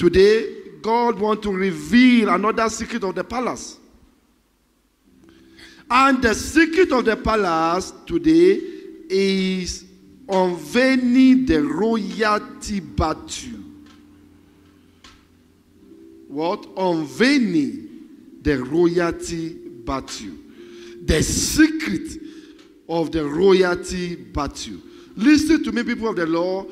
Today, God wants to reveal another secret of the palace. And the secret of the palace today is unveiling the royalty battle. What? Unveiling the royalty battle. The secret of the royalty battle. Listen to me, people of the law.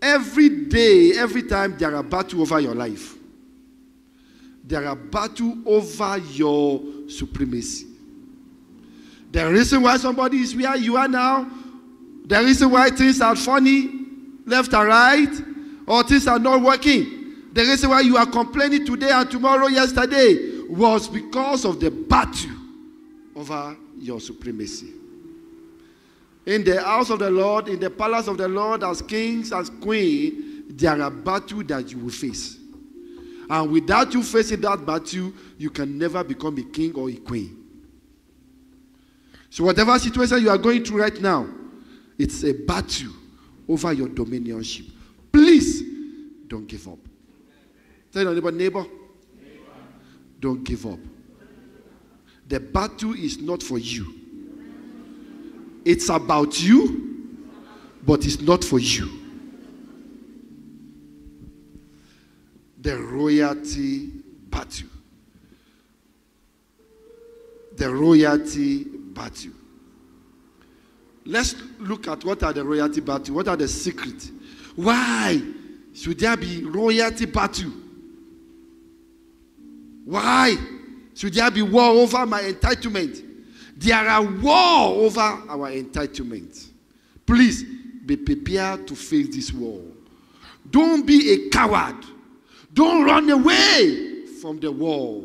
Every day, every time, there are battle over your life. There are battle over your supremacy. The reason why somebody is where you are now, the reason why things are funny, left and right, or things are not working, the reason why you are complaining today and tomorrow, yesterday, was because of the battle over your supremacy. In the house of the Lord, in the palace of the Lord, as kings, as queen, there are battles that you will face. And without you facing that battle, you can never become a king or a queen. So, whatever situation you are going through right now, it's a battle over your dominionship. Please don't give up. Tell your neighbor, neighbor, don't give up. The battle is not for you, it's about you, but it's not for you. The royalty battle. The royalty battle. Let's look at what are the royalty battle. What are the secrets? Why should there be royalty battle? Why should there be war over my entitlement? There are war over our entitlement. Please be prepared to face this war. Don't be a coward. Don't run away from the war.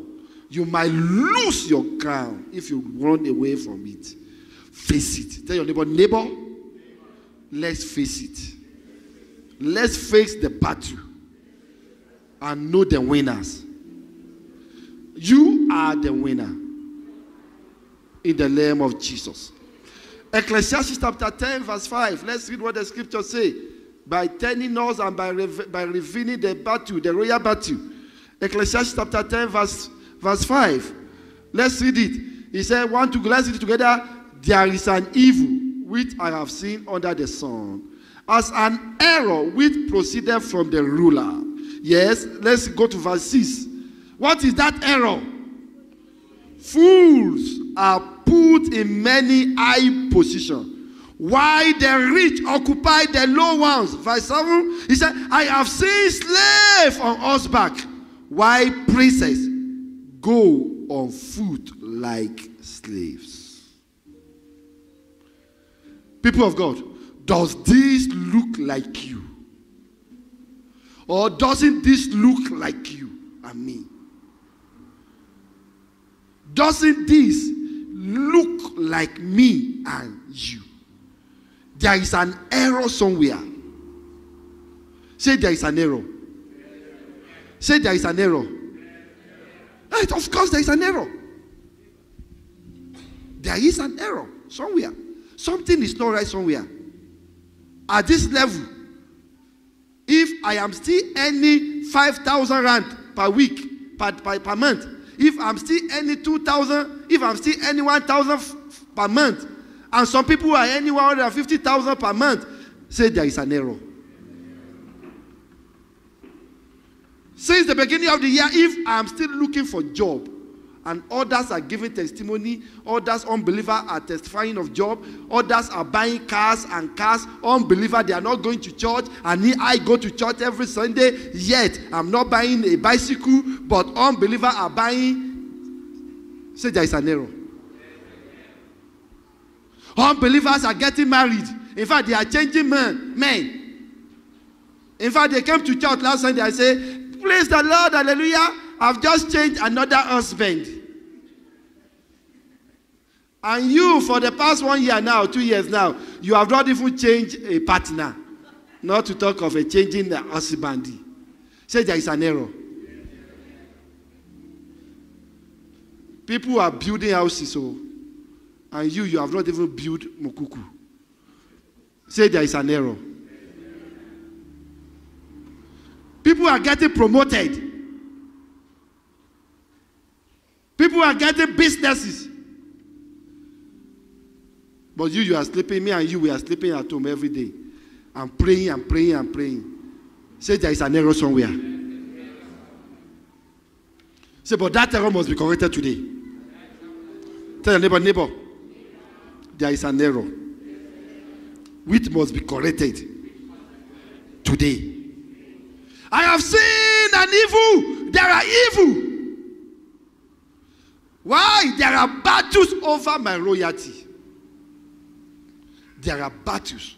You might lose your crown if you run away from it. Face it. Tell your neighbor, neighbor, let's face it. Let's face the battle and know the winners. You are the winner in the name of Jesus. Ecclesiastes chapter 10, verse 5. Let's read what the scriptures say. By telling us and by, by revealing the battle, the royal battle. Ecclesiastes chapter 10, verse, verse 5. Let's read it. He said, One to read it together. There is an evil which I have seen under the sun, as an error which proceeded from the ruler. Yes, let's go to verse 6. What is that error? Fools are put in many high positions. Why the rich occupy the low ones. Verse 7, he said, I have seen slaves on horseback, why princes go on foot like slaves. People of God, does this look like you? Or doesn't this look like you and me? Doesn't this look like me and you? There is an error somewhere. Say there is an error. Say there is an error. Right, of course, there is an error. There is an error somewhere. Something is not right somewhere. At this level, if I am still earning 5,000 rand per week, per, per, per month, if I'm still earning 2,000, if I'm still earning 1,000 per month, and some people are earning 150,000 per month, say there is an error. Since the beginning of the year, if I'm still looking for job, and others are giving testimony, others unbeliever are testifying of job, others are buying cars and cars, unbeliever they are not going to church, and I go to church every Sunday, yet I'm not buying a bicycle, but unbeliever are buying. Say there is an error. Unbelievers are getting married. In fact, they are changing men. Men. In fact, they came to church last Sunday. I say, Praise the Lord, hallelujah. I've just changed another husband. And you, for the past one year now, two years now, you have not even changed a partner. Not to talk of a changing the husband. Say there is an error. People are building houses, so, and you, you have not even built Mukuku. Say there is an error. People are getting promoted. People are getting businesses. But you, you are sleeping. Me and you, we are sleeping at home every day. I'm praying and praying and praying. Say there is an error somewhere. Say, but that error must be corrected today. Tell your neighbor, neighbor, there is an error which must be corrected today. I have seen an evil. There are evil. Why? There are battles over my royalty. There are battles.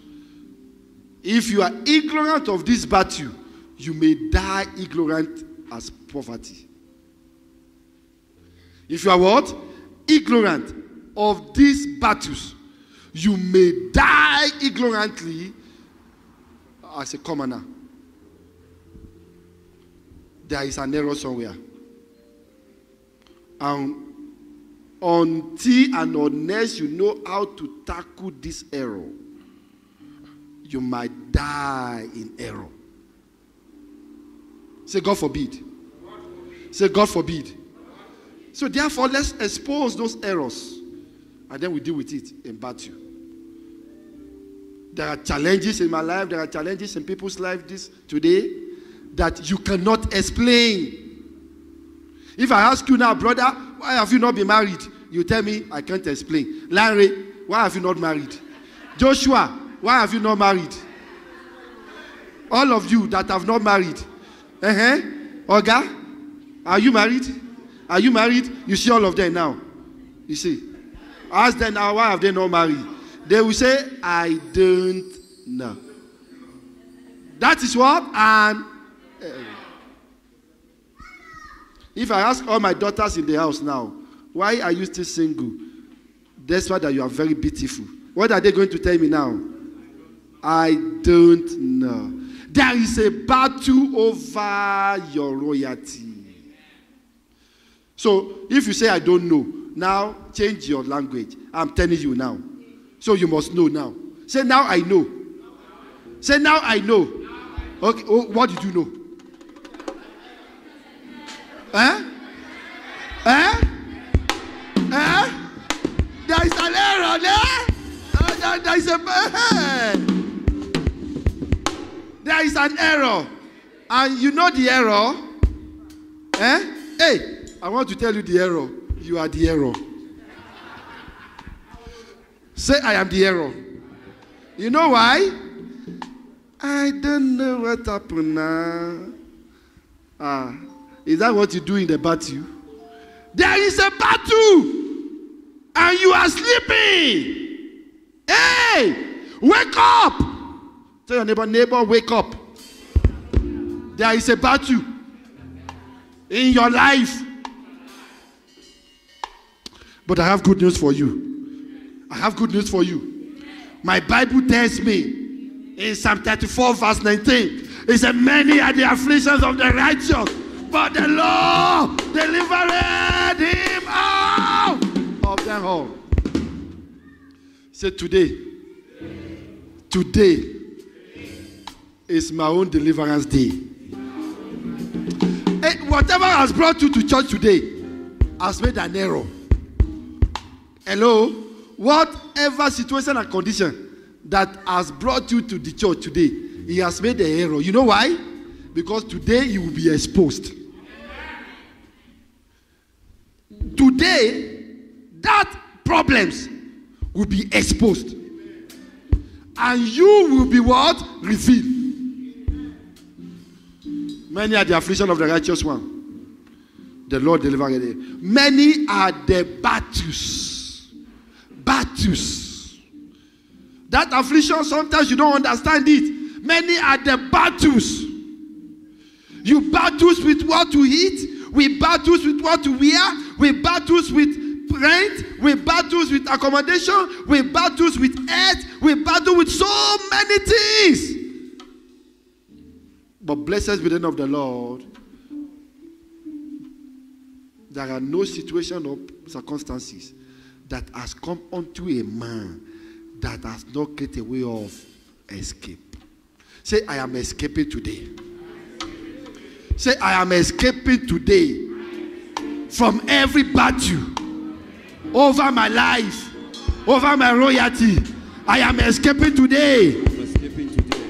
If you are ignorant of this battle, you may die ignorant as poverty. If you are what? Ignorant of these battles, you may die ignorantly as a commoner. There is an error somewhere. And until and unless you know how to tackle this error, you might die in error. Say, God forbid. Say, God forbid. So, therefore, let's expose those errors and then we deal with it in battle. There are challenges in my life, there are challenges in people's life this today that you cannot explain. If I ask you now, brother, why have you not been married? You tell me, I can't explain. Larry, why have you not married? Joshua, why have you not married? All of you that have not married. Uh-huh. Oga, are you married? Are you married? You see all of them now. You see. Ask them now, why have they not married? They will say, I don't know. That is what? And uh, if I ask all my daughters in the house now, why are you still single? That's why that you are very beautiful. What are they going to tell me now? I don't know. There is a battle over your royalty. So if you say, I don't know, now change your language. I'm telling you now. So you must know now. Say, now I know. Say, now I know. Okay, oh, what did you know? Huh? Eh? Eh? There is an error there. Uh, there, there is a eh. there is an error, and you know the error. Eh? Hey, I want to tell you the error. You are the error. Say, I am the error. You know why? I don't know what happened now. Ah, is that what you do in the battle? There is a battle, and you are sleeping. Hey, wake up! Tell your neighbor, neighbor, wake up. There is a battle in your life. But I have good news for you. I have good news for you. My Bible tells me in Psalm 34, verse 19, it said, Many are the afflictions of the righteous, but the Lord them oh. all. Say, Today, today is my own deliverance day. Hey, whatever has brought you to church today has made an error. Hello? Whatever situation and condition that has brought you to the church today, he has made an error. You know why? Because today you will be exposed. Today, that problems will be exposed. And you will be what? Revealed. Many are the affliction of the righteous one. The Lord delivered it. Many are the battles. Battles. That affliction, sometimes you don't understand it. Many are the battles. You battles with what to eat. We battles with what to wear. We battles with rent. We battles with accommodation. We battles with earth. We battle with so many things. But blessed be the name of the Lord. There are no situation or circumstances that has come unto a man that has not get a way of escape. Say, I am escaping today. Say, I am escaping today from every battle over my life, over my royalty. I am escaping today. Escaping today.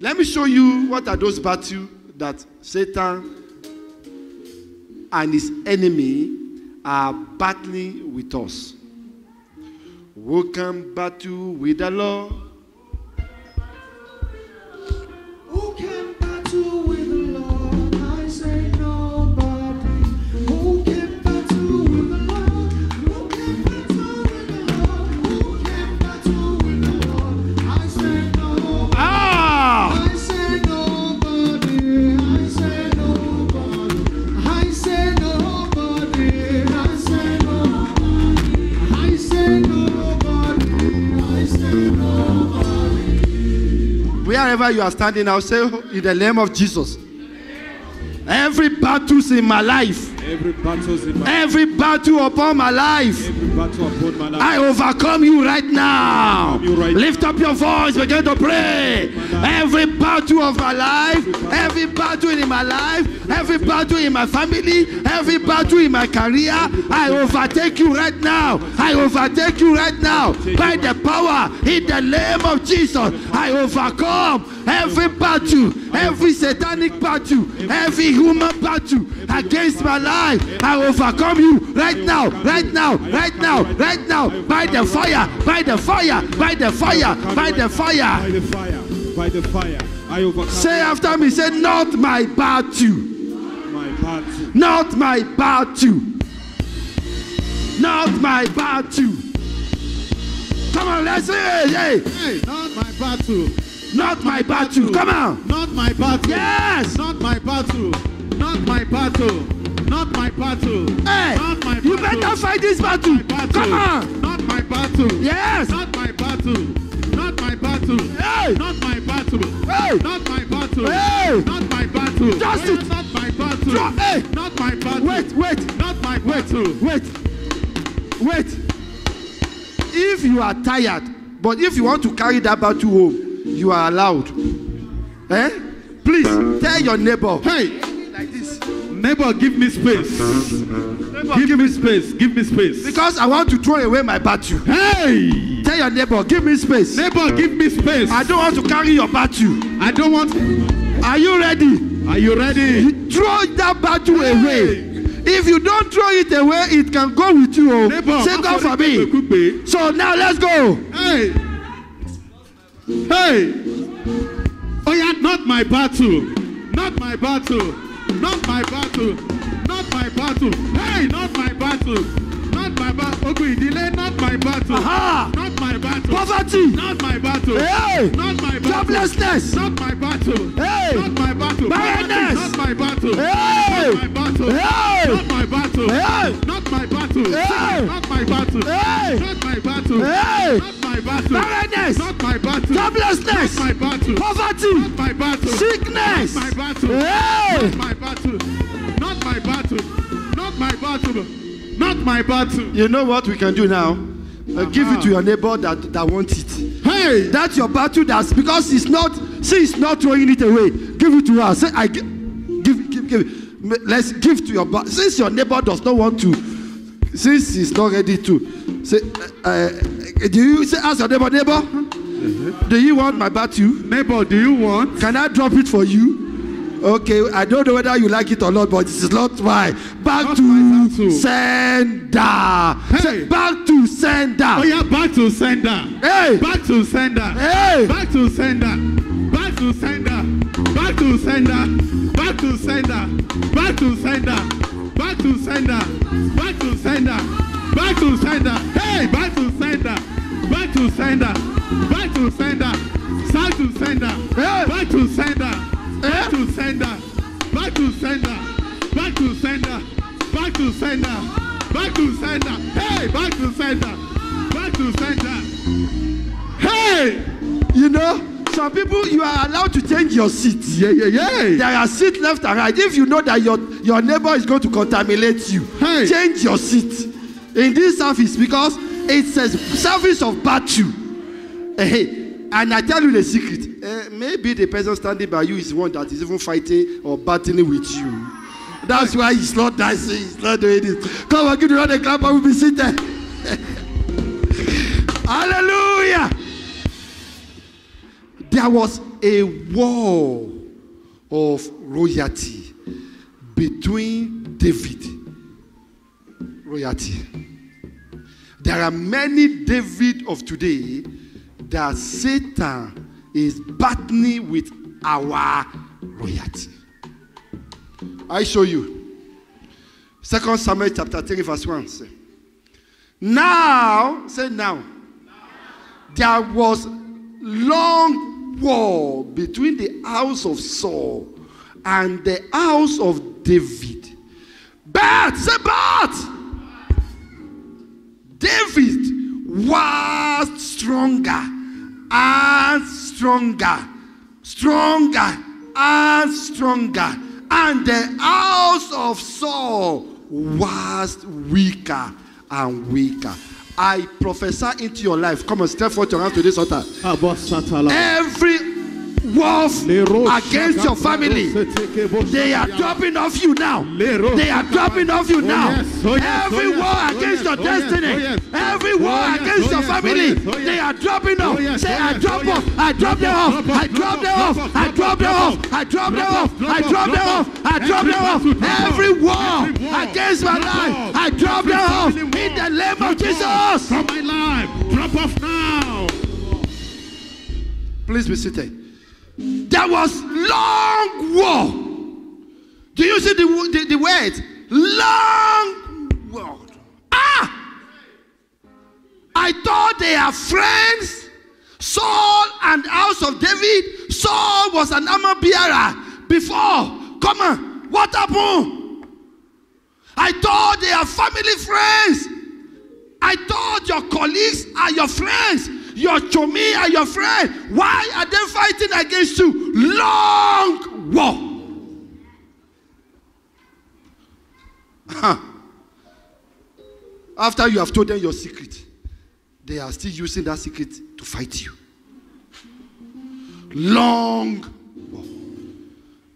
Let me show you what are those battles that Satan and his enemy are battling with us. Who can battle with the Lord? Wherever you are standing now, say in the name of Jesus. Every battles in my life, Every in my every battle upon my life, every battle upon my life. I overcome you right now. You right Lift up your voice, begin to pray. Every battle of my life, every battle in my life, every battle in my family, every battle in my career, I overtake you right now. I overtake you right now. By the power in the name of Jesus, I overcome every battle, every satanic battle, every human battle against my life. I overcome you right now, right now, right now, right now, by the fire, by the fire, by the fire, by the fire. By the fire. By the fire. I overcome Say after me, say, not my battle, my battle. not my battle, not my battle. Come on, let's say, it, hey, Hey, not my battle. Not my battle. Come on. Not my battle. Yes. Not my battle. Not my battle. Not my battle. Hey, Not my you battle. better fight this battle. My battle. Come on. Not my battle. Yes. Not my battle. Not my battle. Hey. Not my battle. Hey. Not my battle. Hey. Not my battle. Just Oh, it. Not my battle. Draw- hey. Not my battle. Wait, wait. Not my battle. Wait, wait. If you are tired, but if you want to carry that battle home, you are allowed. Eh? Please tell your neighbor. Hey, Like this. neighbor, give me space. Give me space. Give me space. Because I want to throw away my battle. Hey, Tell your neighbor, give me space. neighbor, give me space. I don't want to carry your battle. I don't want. Are you ready? Are you ready? Throw that battle Hey. away. If you don't throw it away, it can go with you. oh. Neighbor, Say God for me. So now let's go. Hey, hey. Oh yeah, not my battle. Not my battle. Not my battle. Not my battle. Hey, not my battle. Not my battle. Okay, delay. Not my battle. Aha. Not my battle. Poverty. Not my battle. Hey. Not my battle. Joblessness. Not my battle. Hey. Not my battle. Barrenness. Not my battle. Hey. Not my battle. Hey. Not my battle. Hey. Not my battle. Hey. Not my battle. Hey. Not my battle. Hey. Not my battle. Barrenness. Not my battle. Joblessness. Not my battle. Poverty. Not my battle. Sickness. Not my battle. Hey. Not my battle. Not my battle. Not my battle. Not my battle. You know what we can do now? Uh, give it to your neighbor that, that wants it. Hey. That's your battle. That's because it's not. See, it's not throwing it away. Give it to her. Say, I give, give, give, give. Let's give to your. Since your neighbor does not want to, since he's not ready to, say, uh, uh, do you say ask your neighbor, neighbor? Do you want my battle? Neighbor, do you want? Can I drop it for you? Okay, I don't know whether you like it or not, but this is not why. Back Not to sender. Say, Hey. back to sender. Oh yeah, back to sender. Hey, Back to sender. hey, Back to sender. Back to sender. Back to sender. Back to sender. Back to sender. Back to sender. Back to sender. Back to sender. Hey, back to sender. Back to sender. Back to sender. Back to sender. Back to sender. Back Eh? to sender. Back to sender. Back to sender. Back to sender. Back to sender. Hey, back to sender. Back to sender. Hey! you know, some people you are allowed to change your seat. Yeah, yeah, yeah. There are seats left and right. If you know that your, your neighbor is going to contaminate you, Hey. change your seat in this service because it's a service of battle. Hey, and I tell you the secret, eh, maybe the person standing by you is one that is even fighting or battling with you. That's why he's not dancing, he's not doing this. Come on, give the other clap and we'll be seated. Hallelujah. There was a war of royalty between David. Royalty. There are many David of today that Satan is battling with our royalty. I show you. Second Samuel chapter 3, verse 1. Say, now, say now. There was long war between the house of Saul and the house of David. But, say but, David was stronger and stronger, stronger and stronger, and the house of Saul was weaker and weaker. I prophesy into your life. Come on, step forward your hand to this altar. Abasatala. Every wolf against your family, they are dropping off you now. They are dropping off you now. Every war against your destiny, every war against your family, they are dropping off. Say, I drop off, I drop them off, I drop them off, I drop them off, I drop them off, I drop them off, I drop them off. Every war against my life, I drop them off. in the name of Jesus. From my life, drop off now. Please be seated. There was long war. Do you see the, the, the word? Long war. Ah! I thought they are friends. Saul and house of David. Saul was an armor bearer before. Come on. What happened? I thought they are family friends. I thought your colleagues are your friends. Your chomi are your friend. Why are they fighting against you? Long war. Huh. After you have told them your secret, they are still using that secret to fight you. Long war.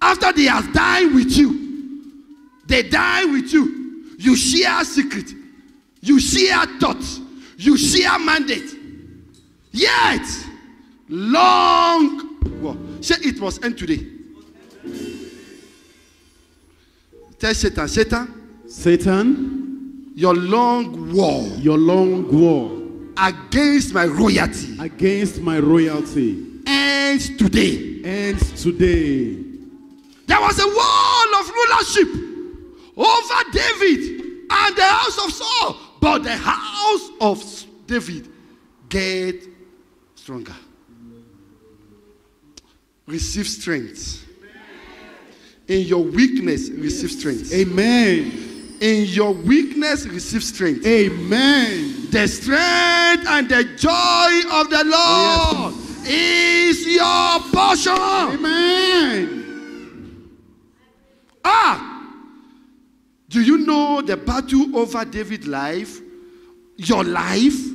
After they have died with you, they die with you. You share secret. You share thoughts. You share mandate. Yet, long war. Say it must end today. Tell Satan, Satan, Satan, your long war your long war against my royalty against my royalty ends today. ends today. There was a wall of rulership over David and the house of Saul, but the house of David get stronger. Receive strength. In your weakness, receive strength. Amen. In your weakness, receive strength. Amen. The strength and the joy of the Lord is your portion. Amen. Ah! Do you know the battle over David's life? Your life?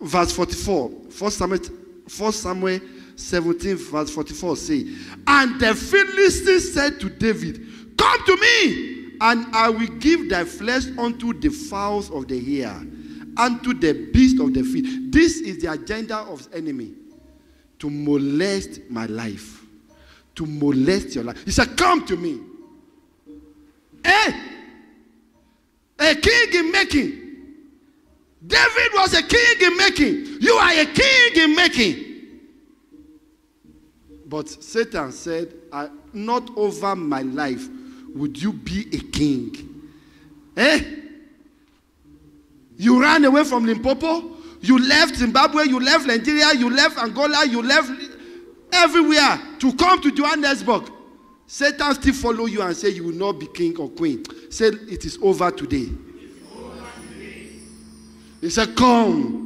Verse 44. 1 Samuel, 1 Samuel 17, verse 44 say, And the Philistines said to David, Come to me, and I will give thy flesh unto the fowls of the air, unto the beasts of the field. This is the agenda of the enemy to molest my life to molest your life. He said, Come to me. Eh? A king in making. David was a king in making. You are a king in making. But Satan said, "I- Not over my life would you be a king. Eh? You ran away from Limpopo. You left Zimbabwe. You left Nigeria. You left Angola. You left everywhere to come to Johannesburg. Satan still follow you and say you will not be king or queen. Say it is over today. He said, Come.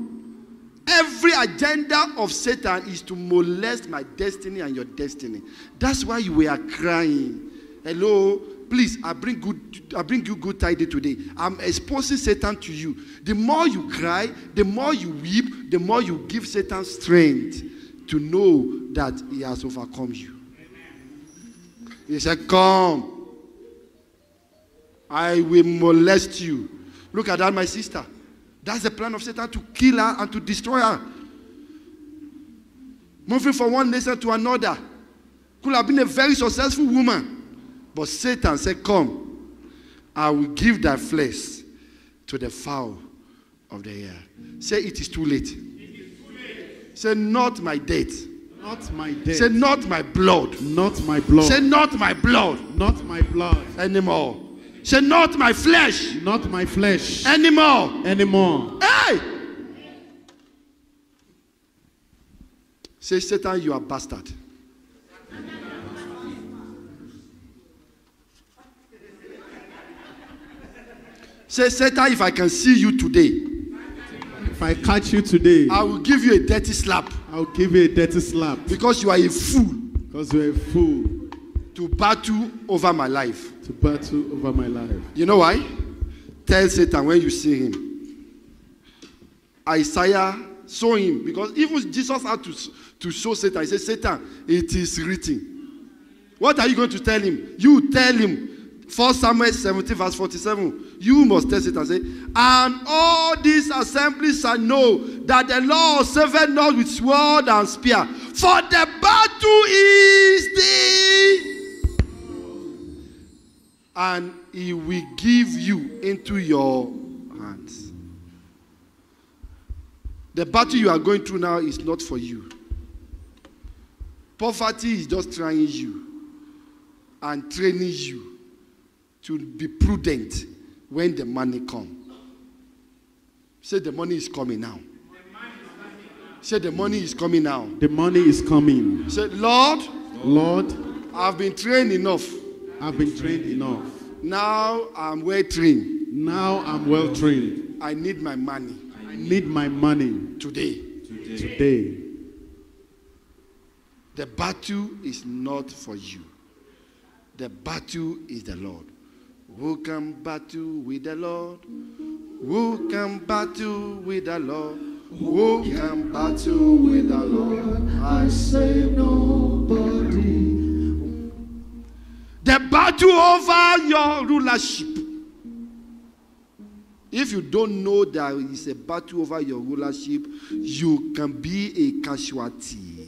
Every agenda of Satan is to molest my destiny and your destiny. That's why you were crying. Hello, Please, I bring good. I bring you good tidings today. I'm exposing Satan to you. The more you cry, the more you weep, the more you give Satan strength to know that he has overcome you. He said, "Come, I will molest you." Look at that, my sister. That's the plan of Satan to kill her and to destroy her. Moving from one nation to another. Could have been a very successful woman. But Satan said, Come, I will give thy flesh to the fowl of the air. Say, It is too late. Say, Not my death. Not my death. Say, Not my blood. not my blood. Say, Not my blood not my blood. anymore. Say, Not my flesh Not my flesh anymore. anymore. Hey! Say, Satan, you are bastard. Say, Satan, if I can see you today, If I catch you today, I will give you a dirty slap I'll give you a dirty slap because you are a fool because you're a fool to battle over my life. To battle over my life. You know why? Tell Satan when you see him. Isaiah saw him because even Jesus had to, to show Satan. He said, Satan, it is written. What are you going to tell him? You tell him. 1 Samuel 17, verse 47. You must tell Satan, say, and all these assemblies shall know that the Lord saveth not with sword and spear, for the battle is the and he will give you into your hands. The battle you are going through now is not for you. Poverty is just trying you and training you to be prudent when the money comes. Say the money is coming now. Say the money is coming now. The money is coming. Say, Lord, Lord, I've been trained enough. I've been trained enough. Now I'm well trained. Now I'm well trained. I need my money I need my money today. today. The battle is not for you. The battle is the Lord. Who can battle with the Lord? Who can battle with the Lord? Who can battle with the Lord? I say nobody. The battle over your rulership. If you don't know there is a battle over your rulership, you can be a casualty.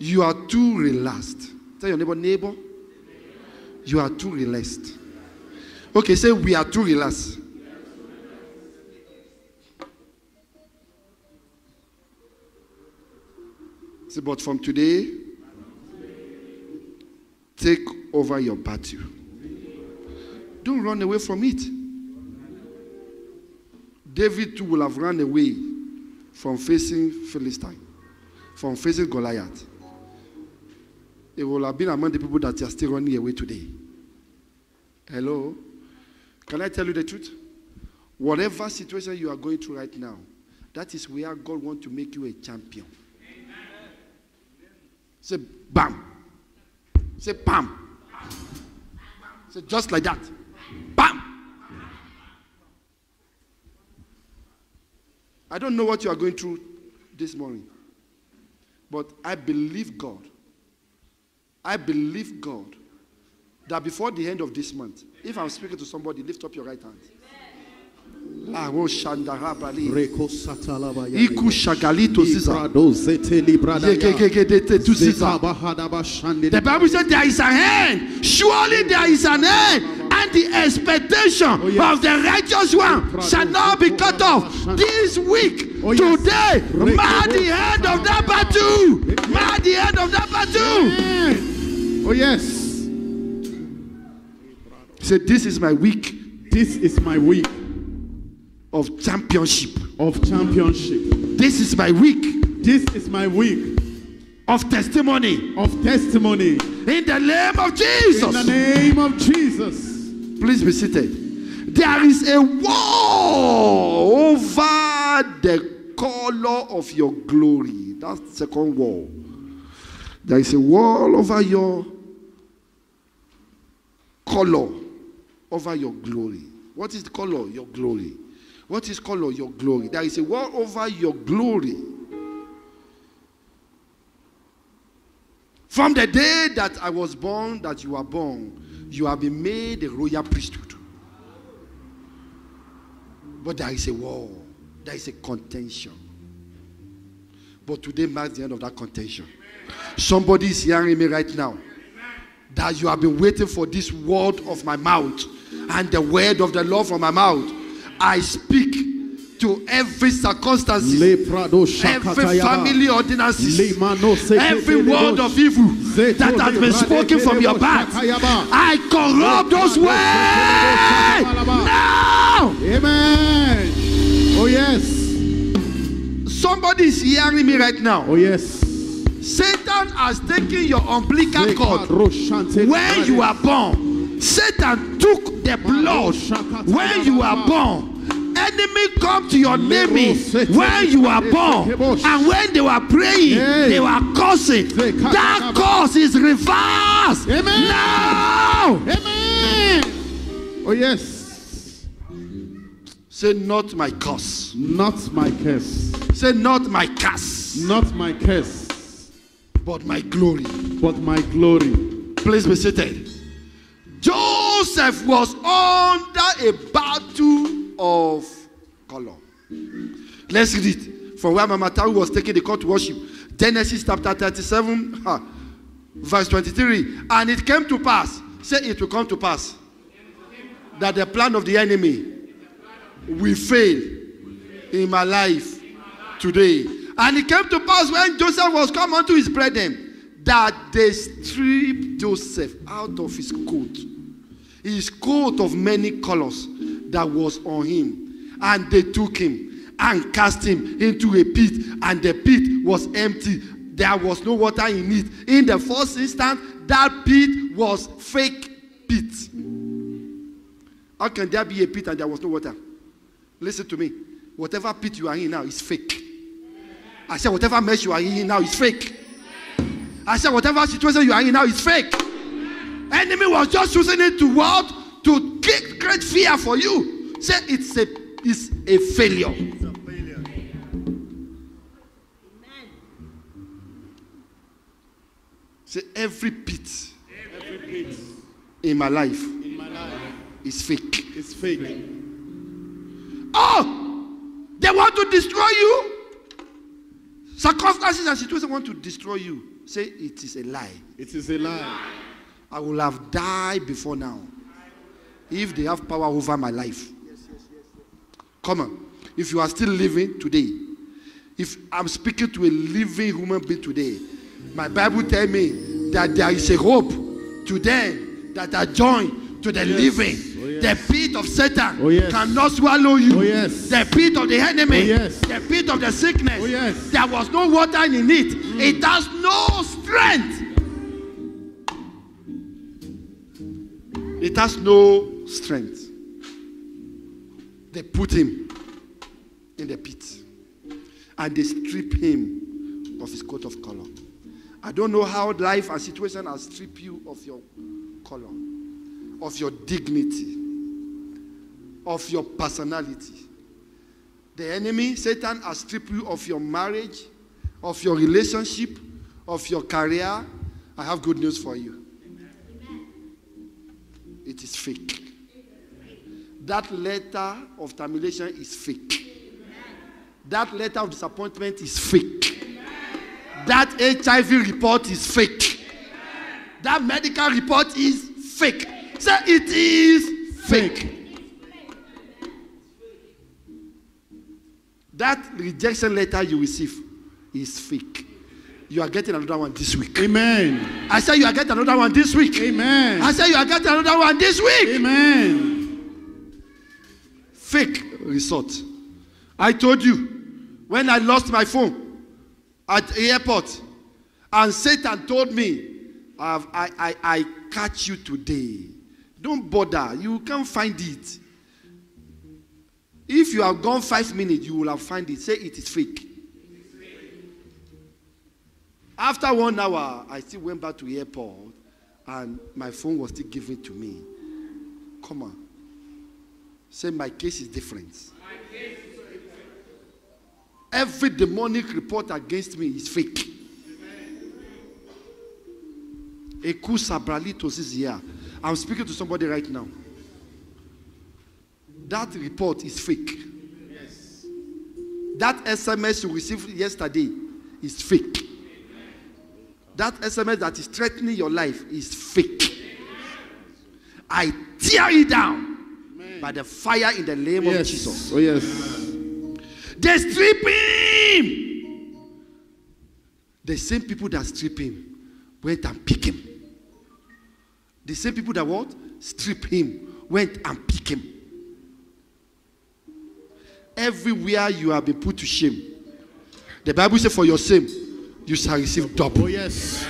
You are too relaxed. Tell your neighbor, neighbor, you are too relaxed. Okay, say we are too relaxed. But from today, take over your battle. Don't run away from it. David too will have run away from facing Philistine, from facing Goliath. It will have been among the people that are still running away today. Hello? Can I tell you the truth? Whatever situation you are going through right now, that is where God wants to make you a champion. Say bam. Say bam. Say just like that. Bam. I don't know what you are going through this morning, but I believe God. I believe God that before the end of this month, if I'm speaking to somebody, lift up your right hand. The Bible said there is a hand. Surely there is an hand. And the expectation yes. of the righteous one shall not be cut off. This week, Oh, yes. today, mark the end of that battle. Mark the end of that battle. Oh yes. Say, this is my week This is my week of championship. of championship. This is my week This is my week of testimony. of testimony. In the name of Jesus. In the name of Jesus. Please be seated. There is a wall over the color of your glory. That's the second wall. There is a wall over your color, over your glory. What is the color? Your glory. What is color? Your glory. There is a war over your glory. From the day that I was born, that you were born, you have been made a royal priesthood. But there is a war, there is a contention. But today marks the end of that contention. Somebody is hearing me right now that you have been waiting for this word of my mouth and the word of the Lord from my mouth. I speak to every circumstance, every family ordinances, every word of evil that has been spoken from your back. I corrupt those words now. Amen. Oh yes. Somebody is hearing me right now. Oh yes. Satan has taken your umbilical cord when you are born. Satan took the blood when you are born. Enemy come to your naming when you are born, and when they were praying, they were cursing. That curse is reversed Amen. now. Amen. Oh yes. Say not my curse. Not my curse. Say not my curse, Not my curse, but my glory. but my glory. Please be seated. Joseph was under a battle of color. Let's read it from where Mama Taru was taking the court to worship. Genesis chapter 37, ah, verse 23. And it came to pass, say it will come to pass, that the plan of the enemy will fail in my life today. And it came to pass when Joseph was come unto his brethren that they stripped Joseph out of his coat, his coat of many colors that was on him, and they took him and cast him into a pit, and the pit was empty. There was no water in it. In the first instance, that pit was fake pit. How can there be a pit and there was no water? Listen to me. Whatever pit you are in now is fake. I said, whatever mess you are in now is fake. I said, whatever situation you are in now is fake. Enemy was just using it to what? To create great fear for you. Say it's a it's a failure. Say every pit in my life In my life, is fake. it's fake. Oh, they want to destroy you. Circumstances and situations want to destroy you. Say it is a lie. It is a lie. I will have died before now if they have power over my life. Come on. If you are still living today, if I'm speaking to a living human being today, my Bible tells me that there is a hope to them that are joined to the living. Oh, yes. The pit of Satan Oh, yes. cannot swallow you. Oh, yes. The pit of the enemy, Oh, yes. the pit of the sickness. Oh, yes. There was no water in it. It has no strength. It has no strength. They put him in the pit and they strip him of his coat of color. I don't know how life and situation has stripped you of your color, of your dignity, of your personality. The enemy, Satan, has stripped you of your marriage, of your relationship, of your career. I have good news for you. It is fake. That letter of termination is fake. That letter of disappointment is fake. That HIV report is fake. That medical report is fake. Say it is fake. That rejection letter you receive is fake. You are getting another one this week. Amen. I say you are getting another one this week. Amen. I say you are getting another one this week. Amen. Fake result. I told you when I lost my phone at the airport, and Satan told me, I, I, I catch you today. Don't bother. You can't find it. If you have gone five minutes, you will have find it. Say it is fake. After one hour, I still went back to the airport and my phone was still given to me. Come on. Say, my case is different. Every demonic report against me is fake. Eku sabralitos is here. I'm speaking to somebody right now. That report is fake. Yes. That SMS you received yesterday is fake. That SMS that is threatening your life is fake. I tear it down by the fire in the name of Jesus. Oh, yes. They strip him. The same people that strip him went and pick him. The same people that what? Strip him went and pick him. Everywhere you have been put to shame. The Bible says, For your shame, you shall receive double. Oh, yes.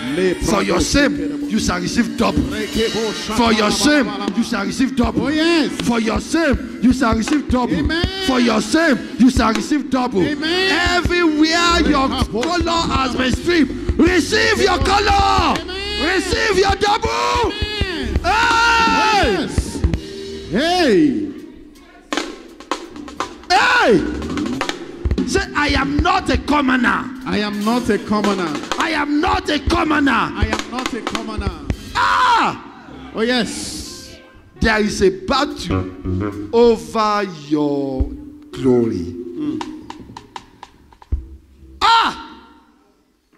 For your shame, you shall receive double. For your shame, you shall receive double. Oh. For your shame, you shall receive double. For your shame, you shall receive double. Everywhere your color has been stripped, receive your color. Receive your double. Hey! Yes. Hey. Hey! Say, I am not a commoner. I am not a commoner. I am not a commoner. I am not a commoner. Ah! Oh, yes. There is a battle over your glory. Ah!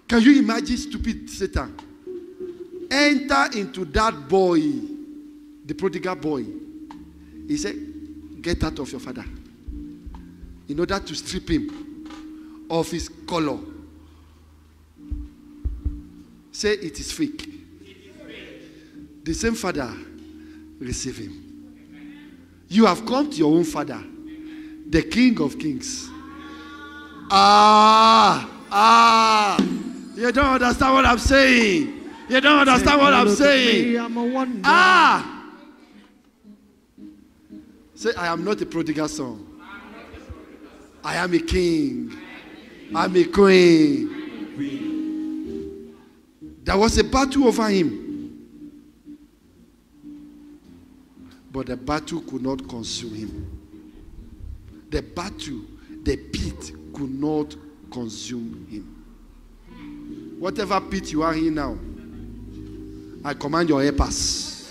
Can you imagine stupid Satan? Enter into that boy, the prodigal boy. He said, Get out of your father. In order to strip him of his color. Say it is fake. The same father receive him. You have come to your own father, the King of Kings. Ah, ah, you don't understand what I'm saying. You don't understand what I'm saying. I'm. Ah, say, I am not a prodigal son. I am a king. I'm a queen. There was a battle over him. But the battle could not consume him. The battle, the pit could not consume him. Whatever pit you are in now, I command your helpers.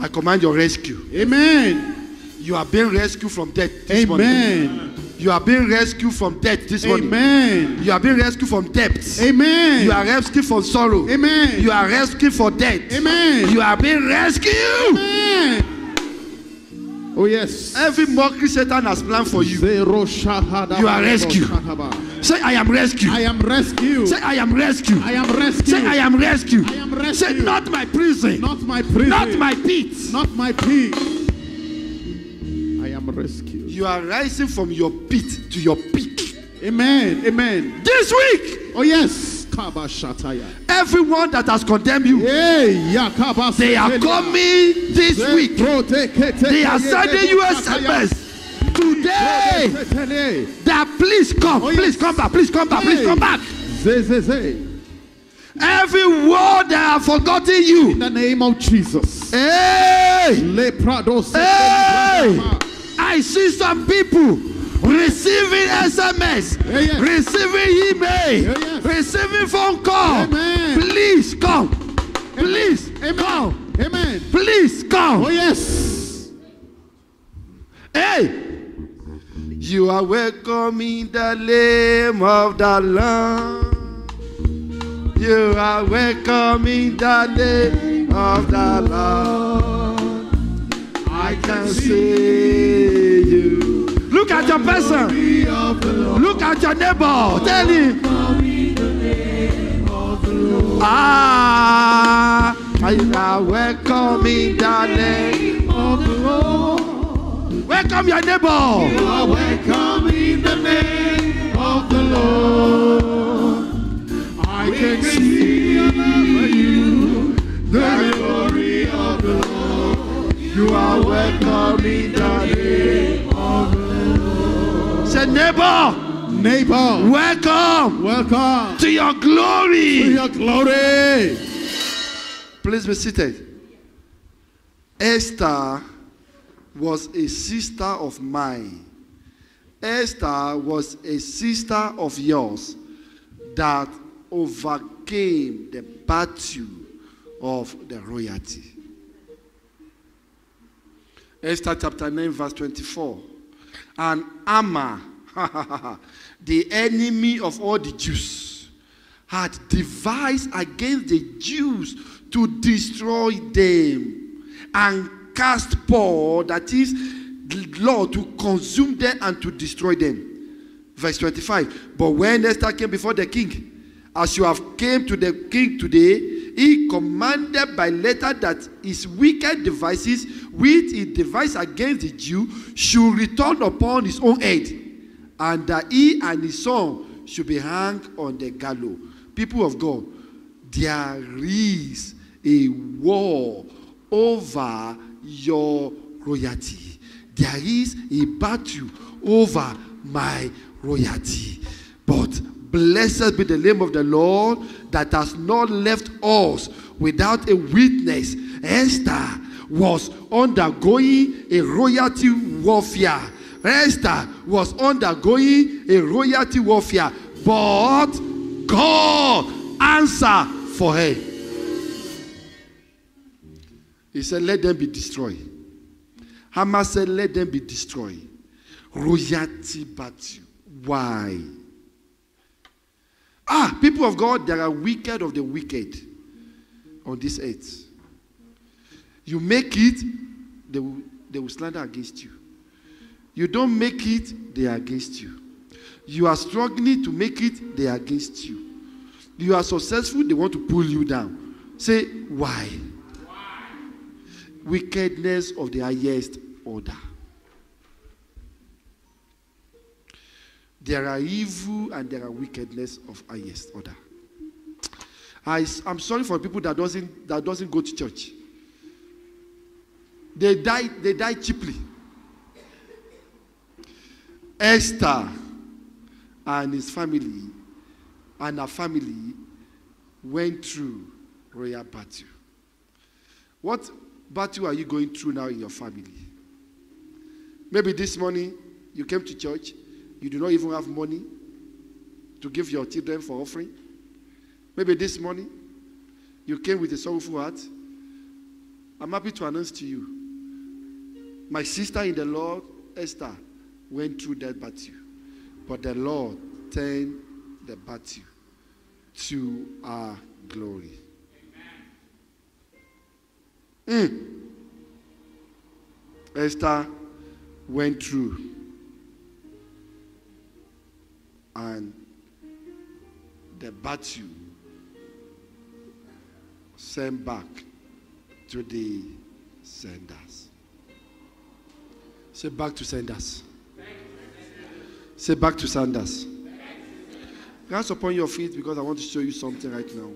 I command your rescue. Amen. You are being rescued from death. Amen. You are being rescued from death this morning. Amen. You are being rescued from depths. Amen. You are rescued from sorrow. Amen. You are rescued from death. Amen. You are being rescued. Amen. Oh, yes. Every mockery Satan has planned for you. You are rescued. Say, I am rescued. I am rescued. Say, I am rescued. I am rescued. Say, I am rescued. I am rescued. Say, not my prison. Not my prison. Not my pit. Not my pit. I am rescued. You are rising from your pit to your peak. Amen. Amen. This week, Oh, yes. Everyone that has condemned you, they are coming this week. They are sending you SMS today. That please come, Oh, please come back, please come back, please come back. Every word they have forgotten you, In the name of Jesus. Hey, hey, I see some people receiving SMS, Yeah, yeah. receiving email, Yeah, receiving phone call. Amen. Please come, please Amen. come, Amen. please come. Oh, yes. Hey, you are welcome in the name of the Lord. You are welcome in the name of the Lord. I can see. Look at your person. Look at your neighbor. Tell him. Ah, are welcome in the name of the Lord. Welcome your neighbor. You are welcome in the name of the Lord. I can see you, the glory of the Lord. You are welcome in the name neighbor, neighbor. welcome Welcome to your glory. to your glory. Please be seated. Esther was a sister of mine. Esther was a sister of yours that overcame the battle of the royalty. Esther chapter 9, verse 24. And Amma, the enemy of all the Jews, had devised against the Jews to destroy them and cast Paul, that is, Lord, to consume them and to destroy them. Verse 25. But when Esther came before the king, as you have came to the king today, he commanded by letter that his wicked devices, which he devised against the Jew, should return upon his own head, and that he and his son should be hanged on the gallows. People of God, there is a war over your royalty. There is a battle over my royalty. But blessed be the name of the Lord that has not left us without a witness. Esther was undergoing a royalty warfare. Esther was undergoing a royalty warfare. But God answered for her. He said, Let them be destroyed. Haman said, Let them be destroyed. Royalty battle. Why? Ah, people of God, there are wicked of the wicked on this earth. You make it, they will, they will slander against you. You don't make it, they are against you. You are struggling to make it, they are against you. You are successful, they want to pull you down. Say, why? Wickedness of the highest order. There are evil and there are wickedness of highest order. I, am sorry for people that doesn't that doesn't go to church. They die they die cheaply. Esther and his family and her family went through royal battle. What battle are you going through now in your family? Maybe this morning you came to church, you do not even have money to give your children for offering. Maybe this morning you came with a sorrowful heart. I'm happy to announce to you my sister in the Lord, Esther, went through that battle. But the Lord turned the battle to our glory. Mm. Esther went through and the battle sent back to the senders. Say back to senders. Say back to Sanders. Hands upon your feet because I want to show you something right now.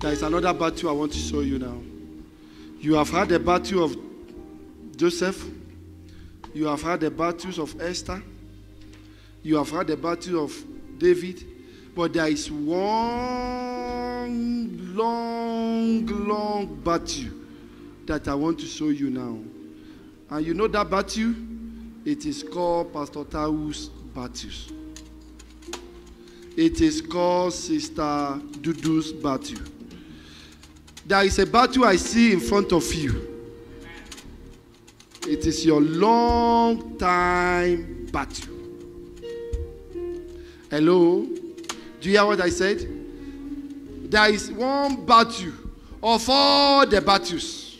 There is another battle I want to show you now. You have had the battle of Joseph. You have had the battles of Esther. You have had the battle of David. But there is one long, long battle that I want to show you now. And you know that battle? It is called Pastor Tau's battles. It is called Sister Dudu's battle. There is a battle I see in front of you. It is your long time battle. Hello? Do you hear what I said? There is one battle of all the battles.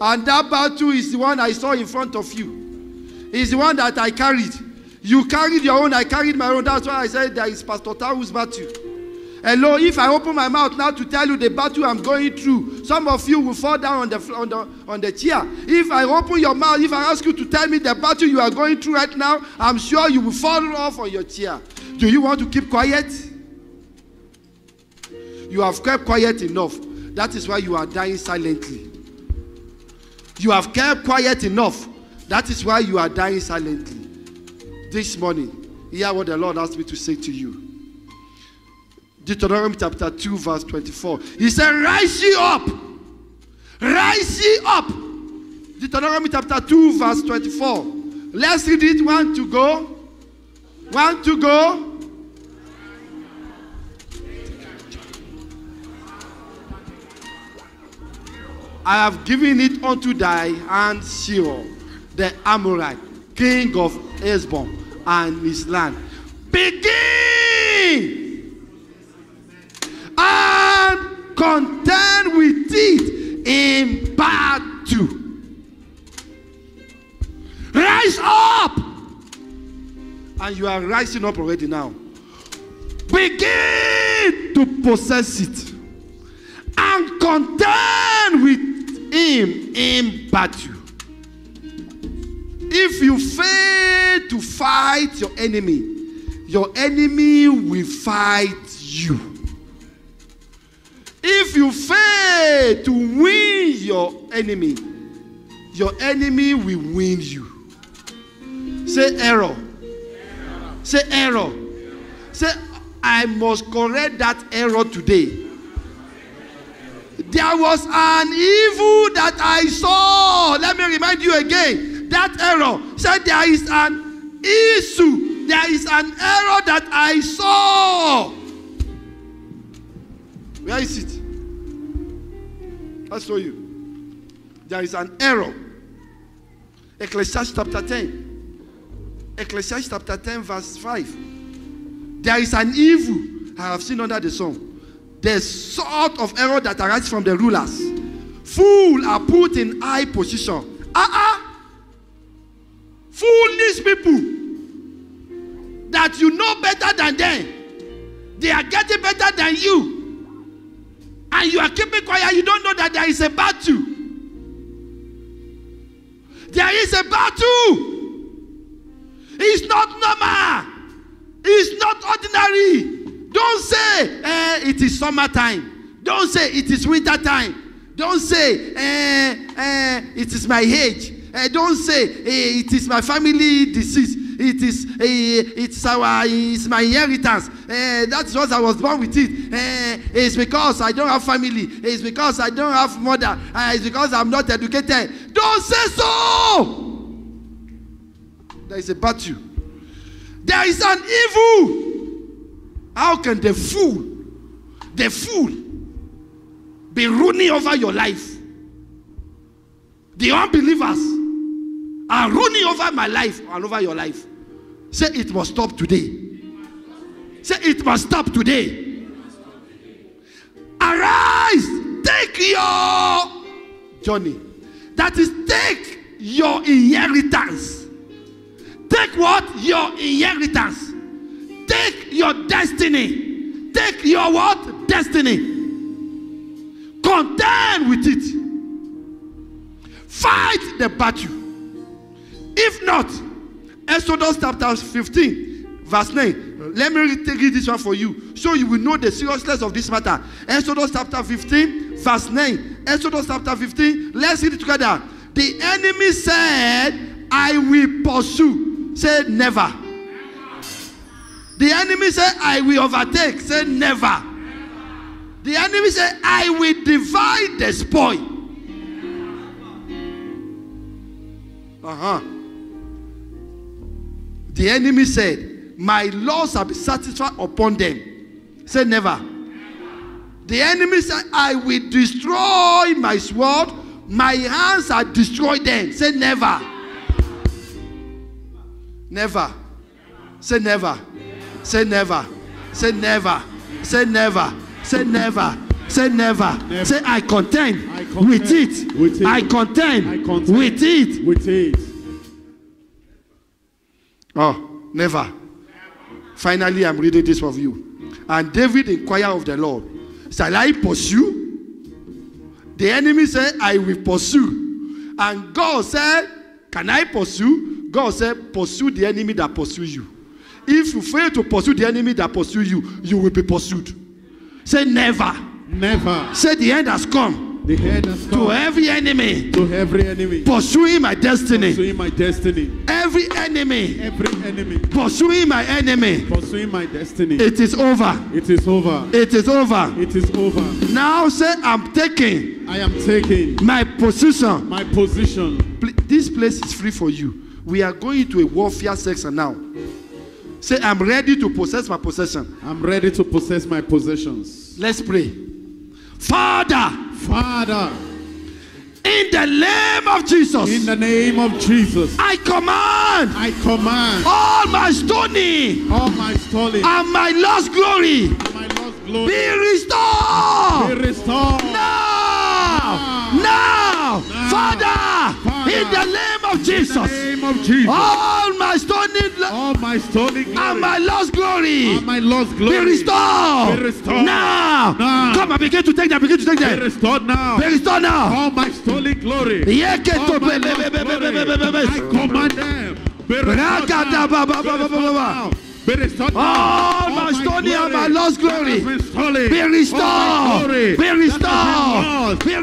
And that battle is the one I saw in front of you. It's the one that I carried. You carried your own, I carried my own. That's why I said there is Pastor Tau's battle. Hello, if I open my mouth now to tell you the battle I'm going through, some of you will fall down on the, on the, on the chair. If I open your mouth, if I ask you to tell me the battle you are going through right now, I'm sure you will fall off on your chair. do you want to keep quiet? You have kept quiet enough. That is why you are dying silently. You have kept quiet enough. That is why you are dying silently. This morning, hear what the Lord asked me to say to you. Deuteronomy chapter 2, verse 24. He said, Rise ye up. Rise ye up. Deuteronomy chapter 2, verse 24. Let's read it. One to go. One to go. I have given it unto thy hand, Sihon, the Amorite, king of Heshbon, and his land. Begin and contend with it in battle. Rise up! And you are rising up already now. Begin to possess it and contend with him in battle. If you fail to fight your enemy, your enemy will fight you. If you fail to win your enemy, your enemy will win you. Say error. Say error. Say, I must correct that error today. There was an evil that I saw. Let me remind you again. That error said there is an issue. There is an error that I saw. Where is it? I'll show you. There is an error. Ecclesiastes chapter 10. Ecclesiastes chapter 10, verse 5. There is an evil I have seen under the sun. The sort of error that arises from the rulers. Fools are put in high position. Ah uh-uh. Foolish people that you know better than them. They are getting better than you. And you are keeping quiet. You don't know that there is a battle. There is a battle. It's not normal. It's not ordinary. Don't say eh, it is summertime. Don't say it is winter time. Don't say eh, eh, it is my age. Eh, don't say eh, it is my family disease. It is eh, it's our it's my inheritance. Eh, that's what I was born with it. Eh, it's because I don't have family. It's because I don't have mother. Eh, it's because I'm not educated. Don't say so. There is a battle. There is an evil. How can the fool, the fool, be ruling over your life? The unbelievers are ruling over my life and over your life. Say it must stop today. Say it must stop today. Arise, take your journey. That is, take your inheritance. Take what? Your inheritance. Take your destiny. Take your what? Destiny. Contend with it. Fight the battle. If not, Exodus chapter 15, verse 9. Let me read this one for you so you will know the seriousness of this matter. Exodus chapter 15, verse 9. Exodus chapter 15, let's read it together. The enemy said, I will pursue Say never. The enemy say, I will overtake. Say never. The enemy say, I will divide the spoil. Uh-huh. The enemy said, My laws shall be satisfied upon them. Say never. The enemy said, I will destroy my sword. My hands are destroyed them. Say never. Never. Say never. Say never. Say never. Say never. Say never. Say never. Never. Say I contend, I contend with, it. with it. I contend, I contend with it. with it. Oh, never. Finally, I'm reading this of you. And David inquired of the Lord, Shall I pursue? The enemy said, I will pursue. And God said, Can I pursue? God said, Pursue the enemy that pursues you. if you fail to pursue the enemy that pursues you, you will be pursued. Say never. Never. Say the end has come The head has to every enemy to every enemy. pursuing my destiny. Pursuing my destiny. Every enemy Every enemy pursuing my enemy. pursuing my destiny. It is over. It is over. It is over. It is over. Now say I'm taking I am taking my position. my position. This place is free for you. We are going to a warfare section now. Say I'm ready to possess my possession. I'm ready to possess my possessions. Let's pray. Father, Father, in the name of Jesus, in the name of Jesus, I command I command all my stony all my stolen, and my lost glory my lost be glory be restored Be restored. now. Now, Father, Father, in the name of In the Jesus, name of Jesus, all my all stolen glory and my lost glory my lost be glory restored, Be restored. now. Now. Come and begin to take them. Begin to take be them. restored now. Be restored now. All my stolen glory. Yeke All to my be- be- lost be- be- be- be- be- be- glory. be- I command them. Be restored now. Be restored. Oh, all, all my stolen and my lost glory. Be restored. Be restored. Be restored. Be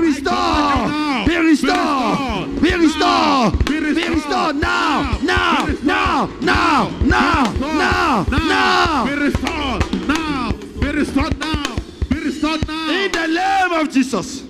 restored. Be restored. Be restored now. Now. Now. Now. Now. Now. Now. Be restored now. Be restored now. Be restored now. In the name of Jesus.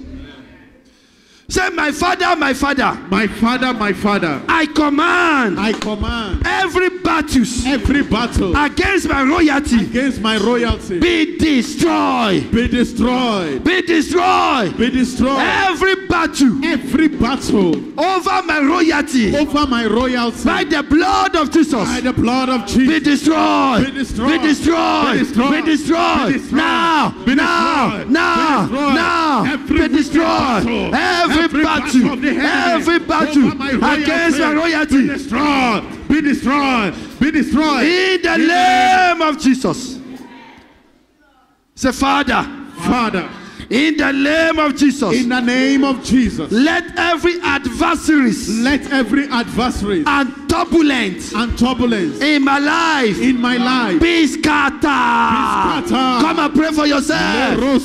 Say, my father, my father, My father, my father, I command I command every battles every battle against my royalty against my royalty be destroyed. be destroyed. Be destroyed. Be destroyed. Every battle Every battle over my royalty over my royalty by the blood of Jesus by the blood of Jesus. Be destroyed. Be destroyed. Be destroyed. Be destroyed. Be destroyed. Now. Be Now. destroyed. Now. Be destroyed. Now. Every Be destroyed. battle. Every Every battle Every battle against my Be royalty. destroyed. Be destroyed. Be destroyed. In the name of Jesus. Say, Father, Father, In the name of Jesus. In the name of Jesus. Let every adversaries. Let every adversary. And turbulence. And turbulence. In my life. In my life. Be scattered. Be scattered. Come and pray for yourself. Every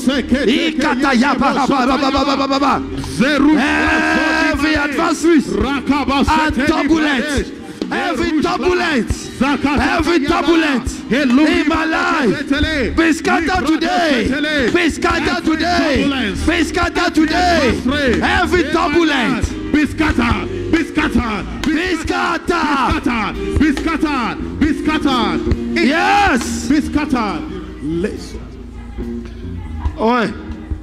adversary. And turbulence. Every turbulence, every turbulence. In my life. Be scattered today. Be scattered today. Be scattered today. Every turbulence. Be scattered, be scattered, be scattered. be scattered, be scattered, Yes. be scattered. Oh,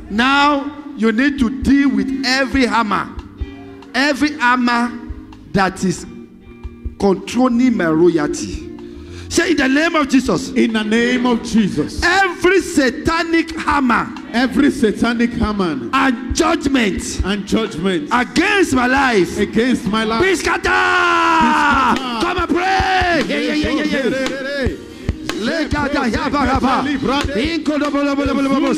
now you need to deal with every hammer, every hammer that is controlling my royalty. Say in the name of Jesus, In the name of Jesus, every satanic hammer every satanic hammer and judgment and judgment against my life against my life. be scattered. Come and pray. Yeah, yeah, yeah, yeah, yeah. Legada yabaraba. Inkodobolobolobolobolobos.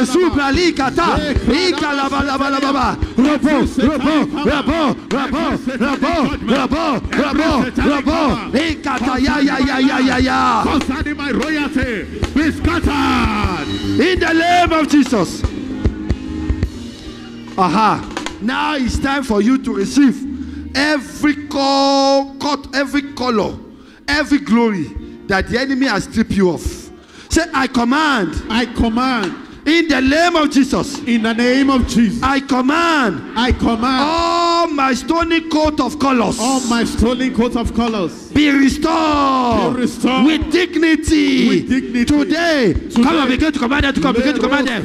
Esupra likata. Ikalabalabalababa. Robo, robo, robo, robo, robo, robo, robo, robo. Ikata ya ya ya ya ya ya. Concerning my royalty, be scattered. In the name of Jesus. Aha. Now it's time for you to receive every call, cut every color, every glory that the enemy has stripped you of. Say, I command I command in the name of Jesus. in the name of Jesus. I command I command all my stony coat of colors all my stolen coat of colors be restored, Be restored with dignity. with dignity. Today, come Today. and begin to command them to come, begin to command them.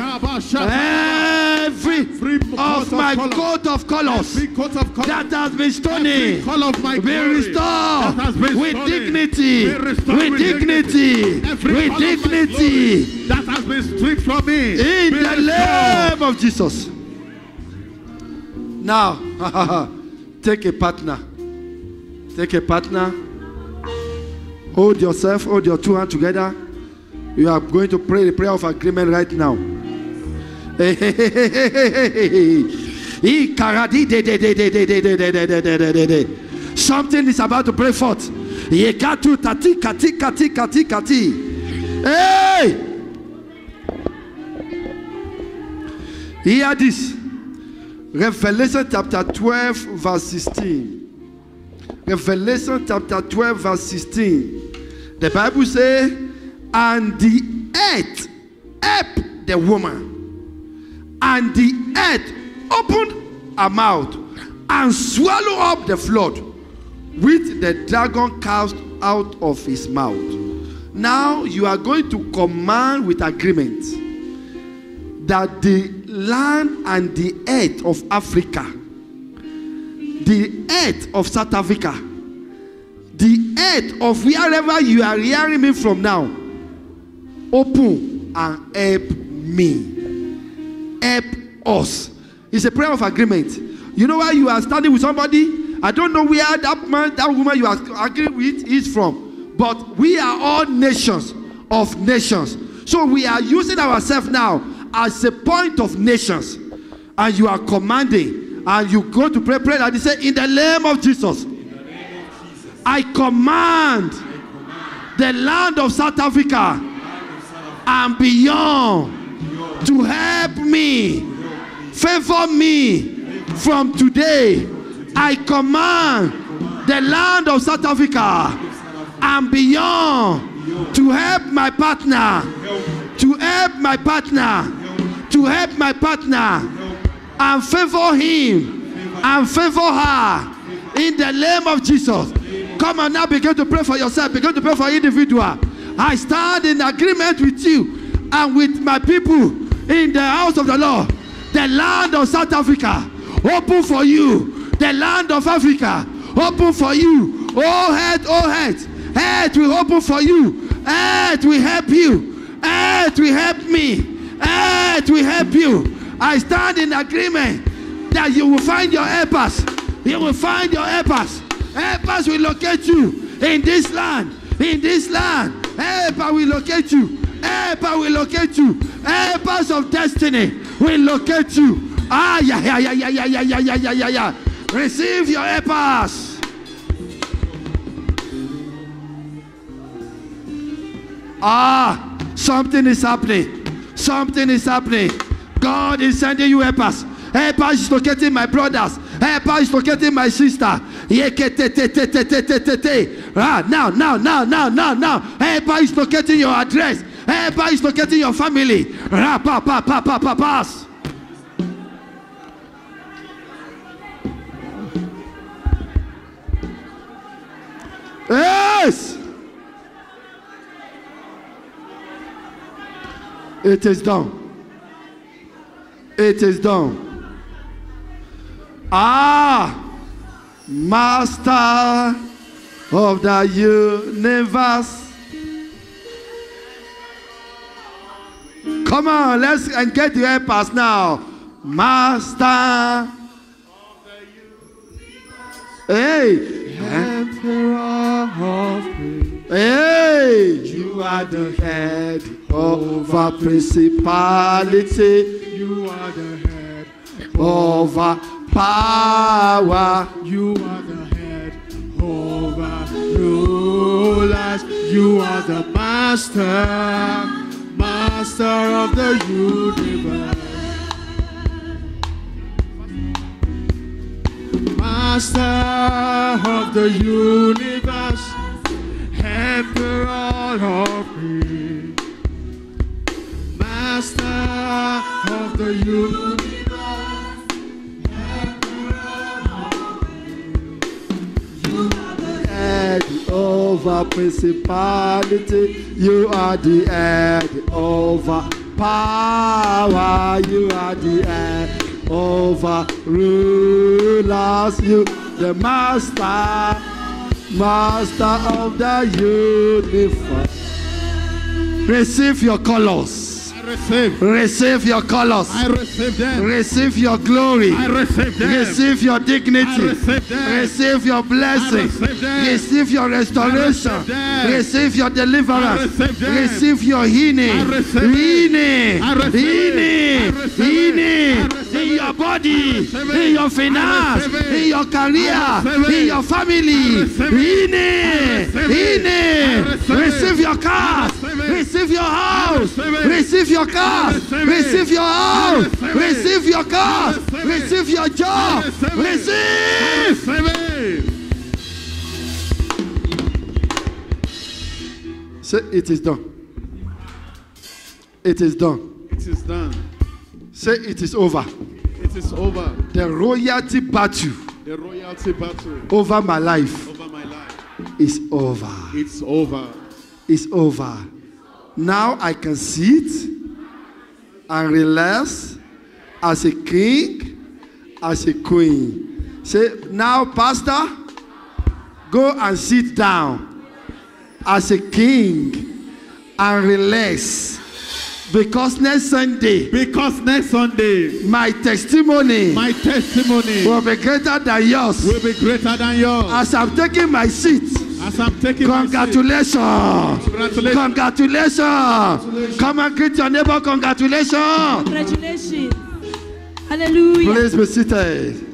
Every coat of my of coat of colors. that has been my be restored with stolen. dignity, with dignity, with dignity that has been stripped from me. in be the restored. name of Jesus. Now, take a partner. Take a partner. Hold yourself, hold your two hands together. You are going to pray the prayer of agreement right now. Something is about to break forth. Yekatu tati kati kati kati kati. Hey! Hear this. Revelation chapter 12, verse 16. Revelation chapter 12, verse 16. The Bible says, And the earth helped the woman, and the earth opened her mouth and swallowed up the flood which the dragon cast out of his mouth. Now you are going to command with agreement that the land and the earth of Africa, the earth of South Africa, the earth of wherever you are hearing me from now, open and help me. Help us. It's a prayer of agreement. You know why you are standing with somebody? I don't know where that man, that woman you are agreeing with is from, but we are all nations of nations. So we are using ourselves now as a point of nations. And you are commanding, and you go to pray, pray, and he say, In the name of Jesus, I command the land of South Africa and beyond to help me, favor me from today. I command the land of South Africa and beyond to help my partner, to help my partner, to help my partner and favor him and favor her in the name of Jesus. Come on now, begin to pray for yourself, begin to pray for individual. I stand in agreement with you and with my people in the house of the Lord. The land of South Africa, open for you. The land of Africa, open for you. Oh, head, oh, head. Head will open for you. Earth will help you. Earth will help me. Earth will help you. I stand in agreement that you will find your helpers. You will find your helpers. Helpers will locate you in this land. In this land. Helper will locate you. Helper will locate you. Helpers of destiny will locate you. Ah, yeah, yeah, yeah, yeah, yeah, yeah, yeah, yeah, yeah, yeah. Receive your helpers. Ah, something is happening. Something is happening. God is sending you helpers. Helpers is locating my brothers. Helpers is locating my sister. Ah, now, now, now, now, now, now. Helper is locating your address. Helper is locating your family. Pa, pa, pa, pa, pa, pass. Yes. It is done. It is done. Ah, Master of the universe. Come on, let's and get the helpers now. Master. Hey, Hey, you are the head over principality. You are the head. over power. You are the head over rulers. You are the master, master of the universe. Master of the universe, Emperor of me. Master of the universe. Head over principality. You are the head over power. You are the head over rulers. You the master, master of the universe. Receive your colors. I receive. Receive your colors. I receive them. Receive your glory. I receive them. Receive your dignity. I receive them. Receive your blessing. I receive them. Receive your restoration. receive them. Receive your I deliverance. receive them. Receive your healing. I receive. Healing. I receive. Healing. I receive. Healing. I receive In your body, in your I finance, in your career, I in your family. I receive it. In it, I receive in it. Receive your car, I receive your house, receive your car, receive your house, receive your car, receive your job, receive. Say, it is done. It is done. It is done. Say, it is over. It is over. The royalty battle The royalty battle over my life over my life. is over. It's over. It's over. Now I can sit and relax as a king, as a queen. Say, now, Pastor, go and sit down as a king and relax. Because next Sunday, Because next Sunday, my testimony my testimony will be greater than yours. will be greater than yours. As I'm taking my seat, As I'm taking seat. congratulations. Congratulations. Congratulations. Come and greet your neighbor. Congratulations. Congratulations. Hallelujah. Please be seated.